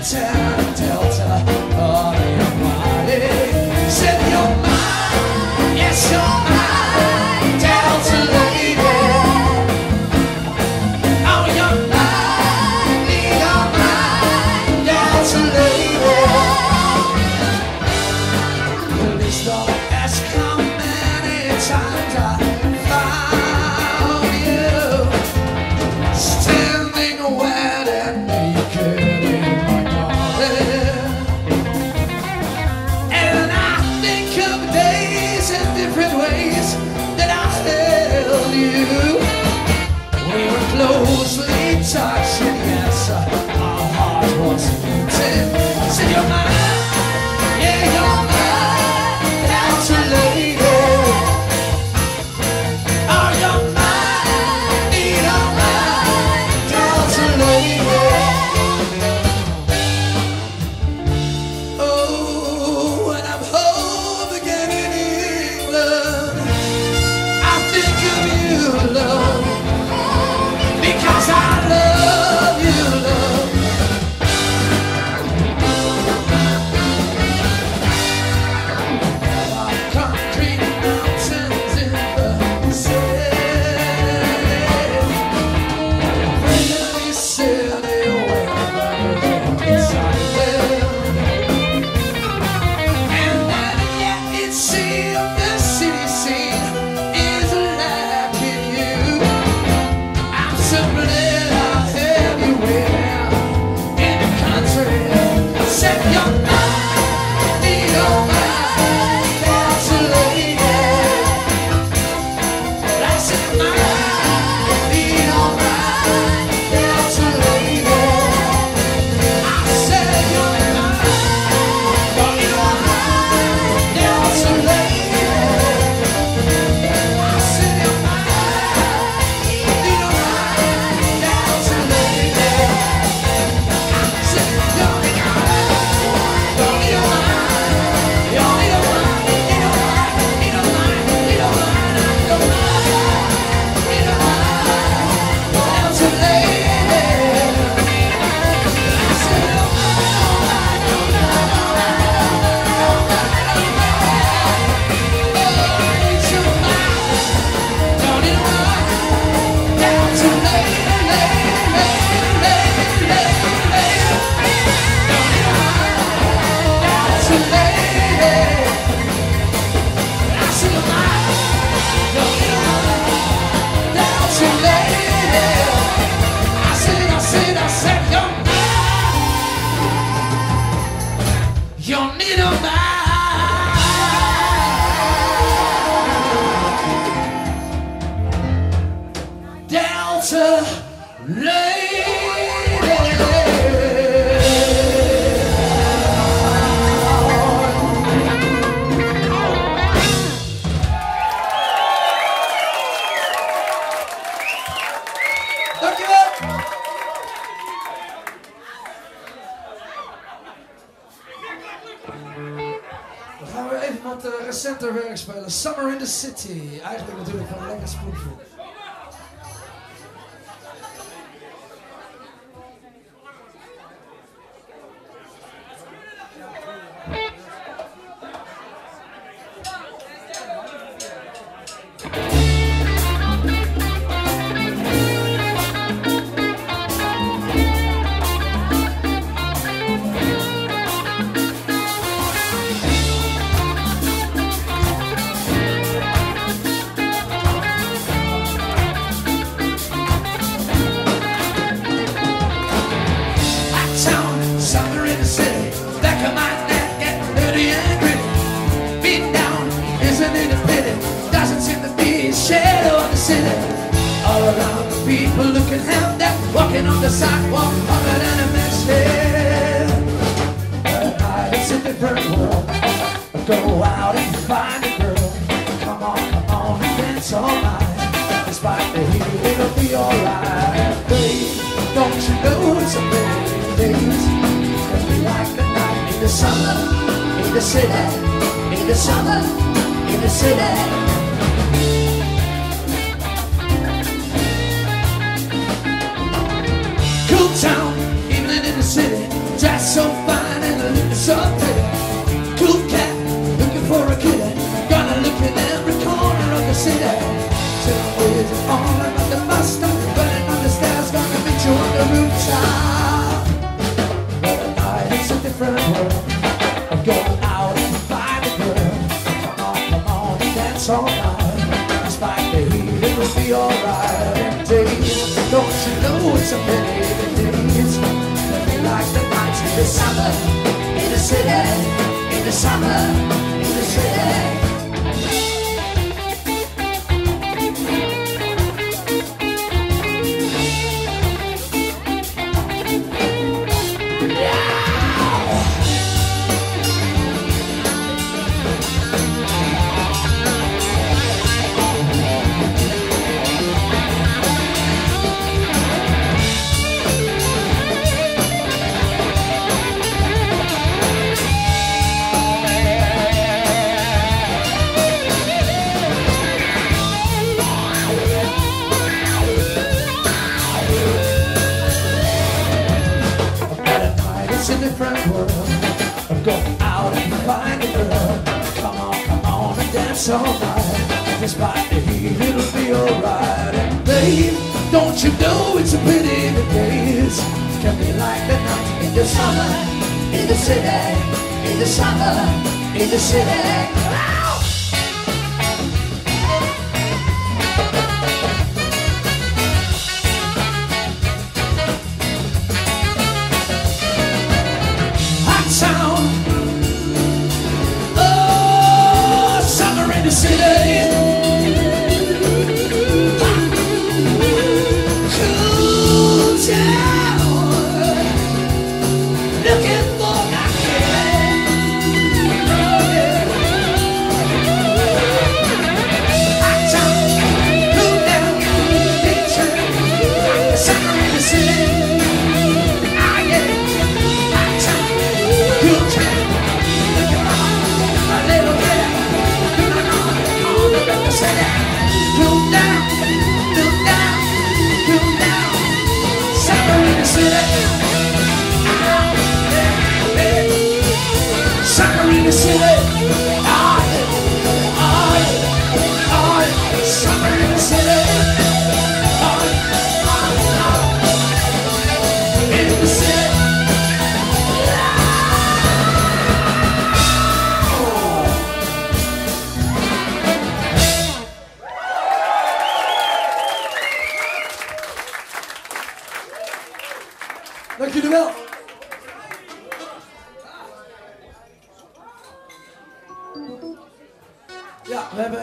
better spoonful. the sidewalk, hotter than a mess head. Night, it's a different world. Go out and find a girl. Come on, come on, and dance all night. Despite the heat, it'll be alright. Babe, don't you know it's a million days? Cause we like the night in the summer, in the city, in the summer, in the city. In the summer, in the city, in the summer, in the city. Ow!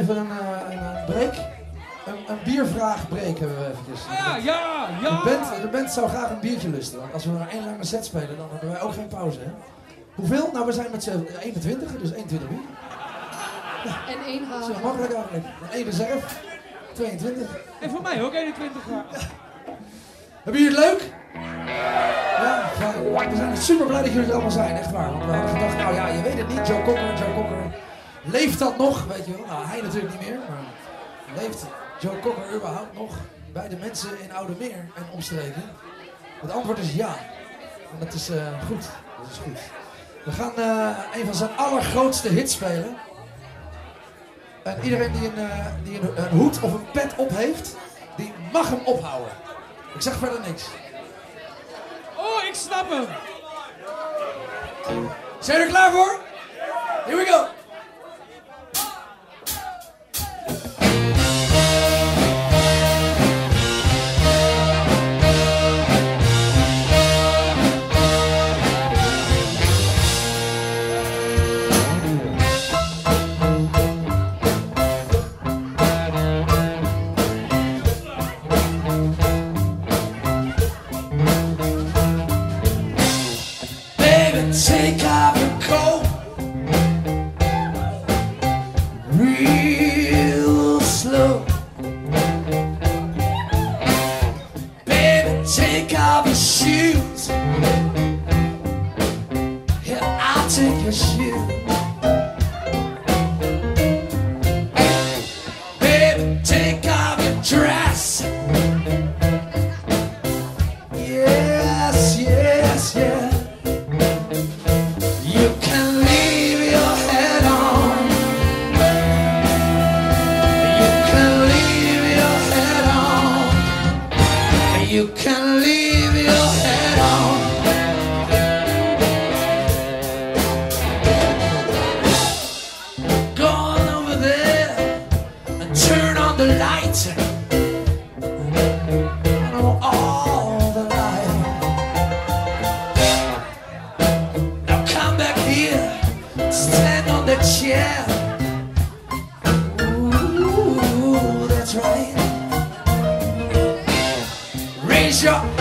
Even een, eh, een, eh, break. Een, een biervraagbreak hebben we eventjes. Ja, ja, De ja. band, de band zou graag een biertje lusten. Want als we maar één lange set spelen, dan hebben wij ook geen pauze. Hè? Hoeveel? Nou, we zijn met z'n 21, dus 21 bier. En één Dat is wel haag. makkelijk eigenlijk. En één reserve, 22. En voor mij ook 21 jaar. Hebben jullie het leuk? Ja, fijn. We zijn super blij dat jullie er allemaal zijn, echt waar. Want we hadden gedacht, nou ja, je weet het niet, Joe Cocker, Joe Cocker. Leeft dat nog, weet je wel? Nou, hij natuurlijk niet meer, maar leeft Joe Cocker überhaupt nog bij de mensen in Oude Meer en omstreken? Het antwoord is ja. En dat is eh, goed. Dat is goed. We gaan eh, een van zijn allergrootste hits spelen. En iedereen die, een, eh, die een, een hoed of een pet op heeft, die mag hem ophouden. Ik zeg verder niks. Oh, ik snap hem. Zijn jullie er klaar voor? Here we go. 으쌰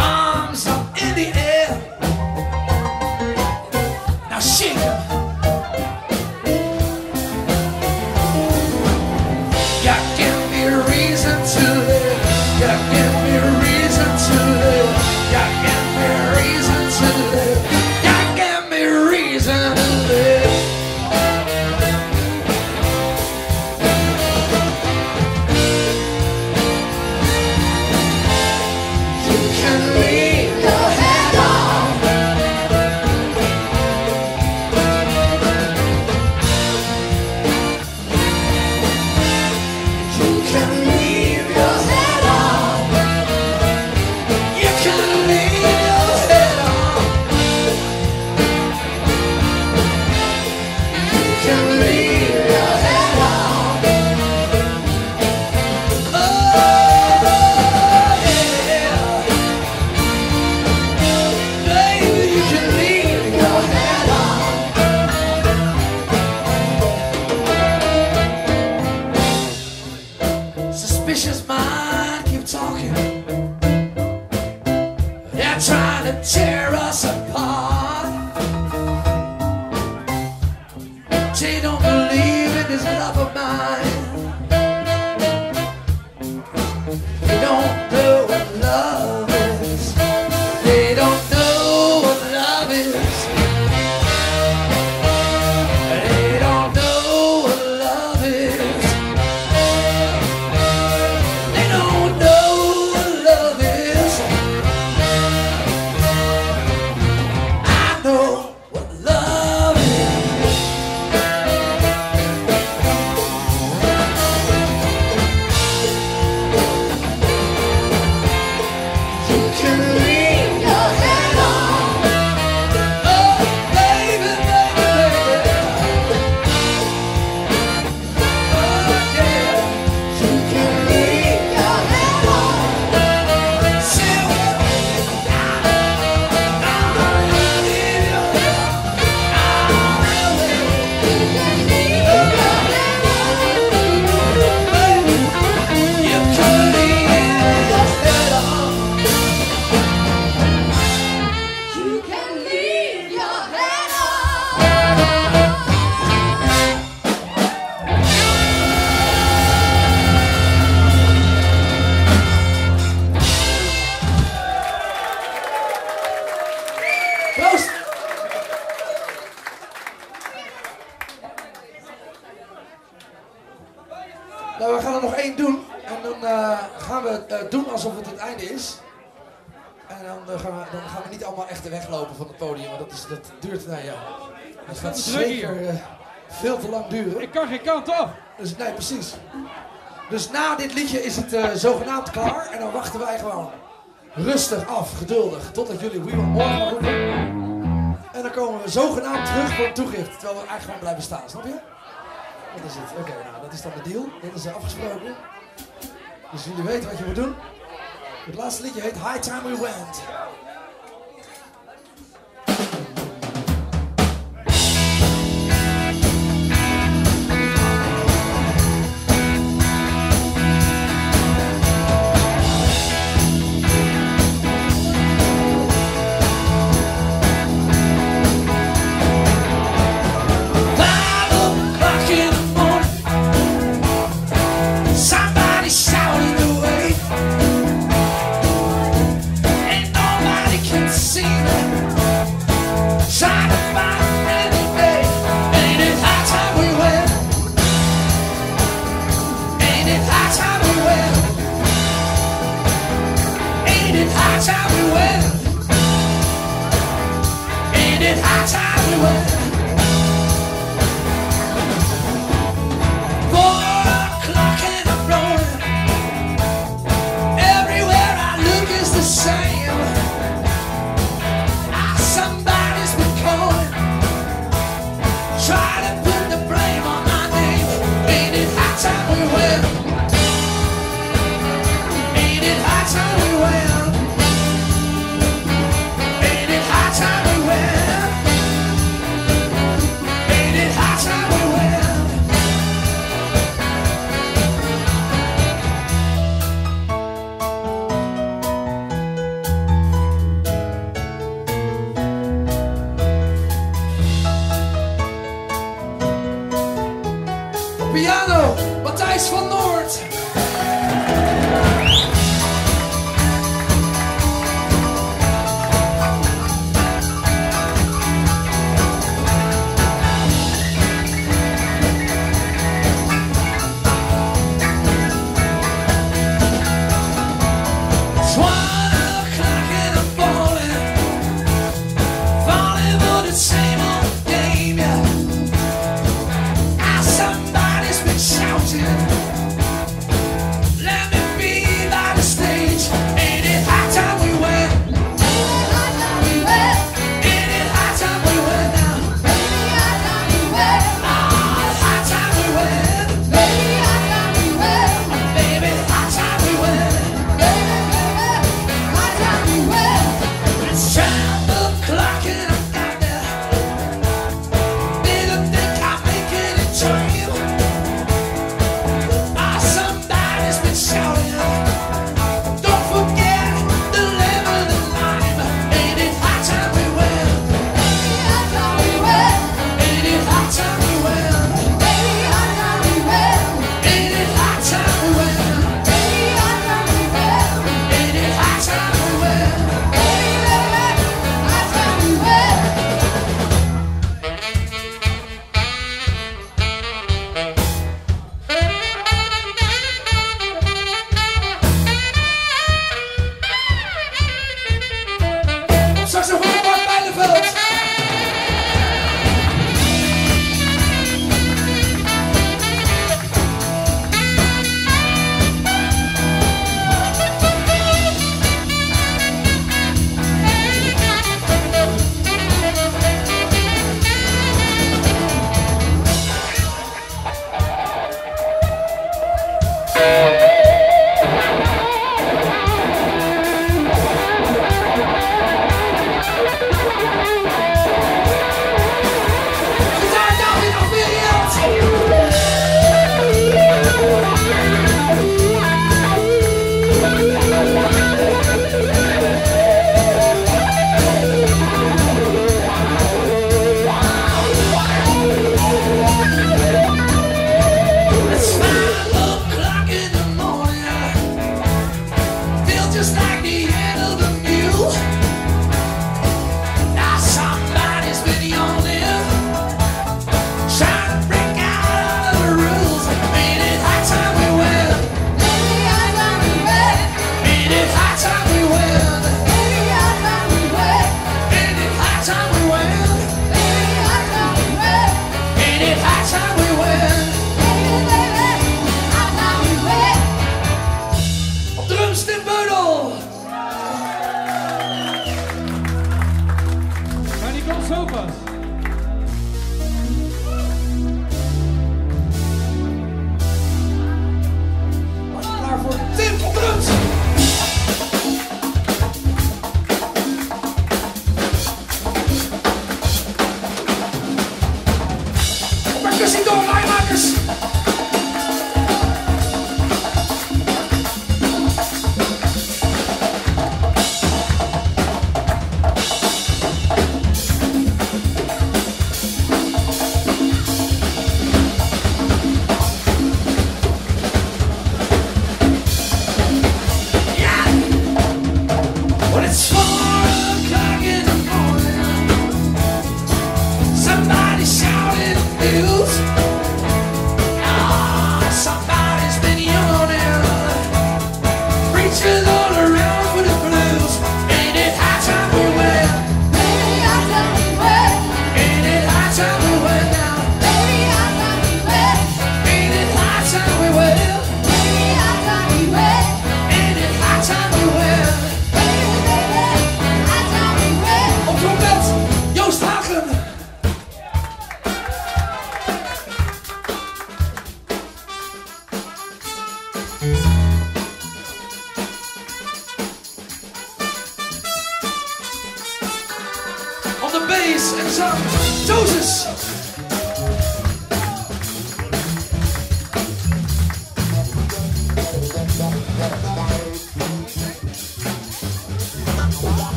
They don't know what love. Het gaat zeker, hier. Eh, eh, veel te lang duren. Ik kan geen kant af. Dus, nee, precies. Dus na dit liedje is het uh, zogenaamd klaar. En dan wachten wij gewoon rustig af, geduldig. Totdat jullie We Morgen roepen. En dan komen we zogenaamd terug voor het toegift. Terwijl we eigenlijk gewoon blijven staan, snap je? Dat is het. Oké, nou dat is dan de deal. Dit is afgesproken. Dus jullie weten wat je moet doen. Het laatste liedje heet High Time We Went. time.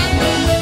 Thank you.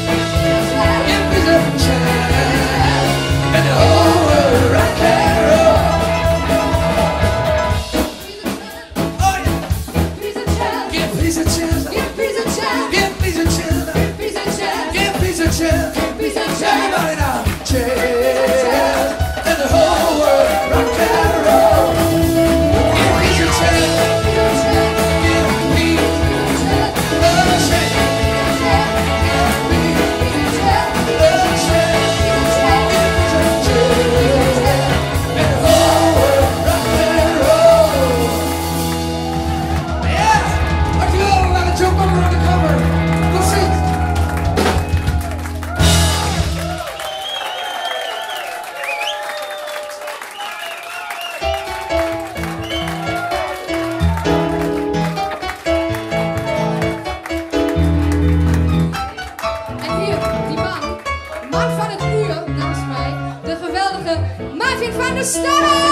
understand.